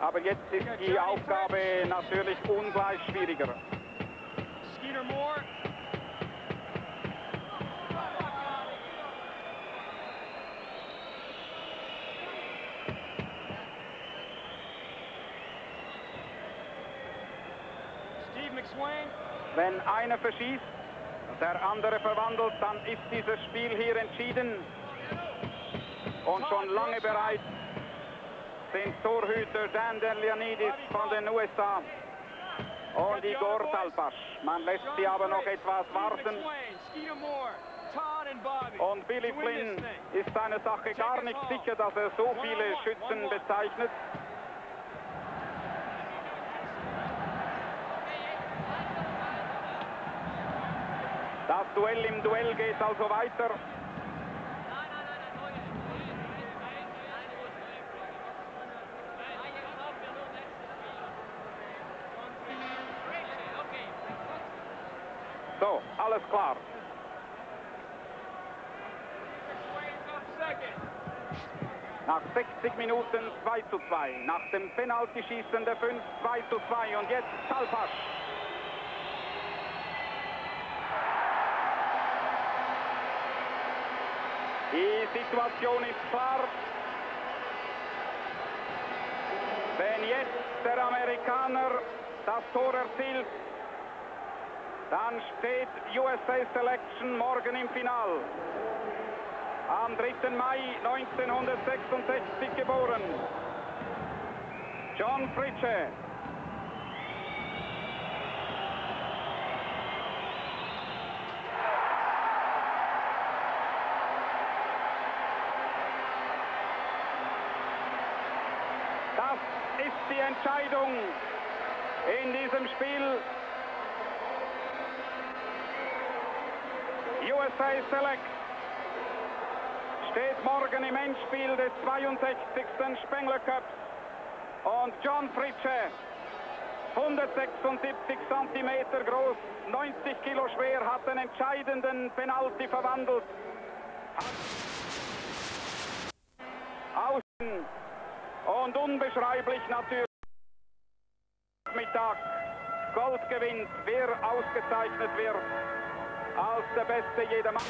Aber jetzt ist die Aufgabe natürlich ungleich schwieriger. Wenn einer verschießt, der andere verwandelt, dann ist dieses Spiel hier entschieden. Und schon lange bereit sind Torhüter Dan Delianidis von den USA und Igor Talpas. Man lässt sie aber noch etwas warten. Und Billy Flynn ist seiner Sache gar nicht sicher, dass er so viele Schützen bezeichnet. Das Duell im Duell geht also weiter. So, alles klar. Nach 60 Minuten 2 zu 2. Nach dem Penaltyschießen der 5 2 zu 2. Und jetzt Talpas. Die Situation ist klar. Wenn jetzt der Amerikaner das Tor erzielt, dann steht USA Selection morgen im Final. Am 3. Mai 1966 geboren. John Fritsche. Das ist die Entscheidung in diesem Spiel. USA Select steht morgen im Endspiel des 62. Spengler Cups. Und John Fritsche, 176 Zentimeter groß, 90 Kilo schwer, hat den entscheidenden Penalty verwandelt. Außen und unbeschreiblich natürlich. Mittag Gold gewinnt, wer ausgezeichnet wird als der Beste jeder Mann.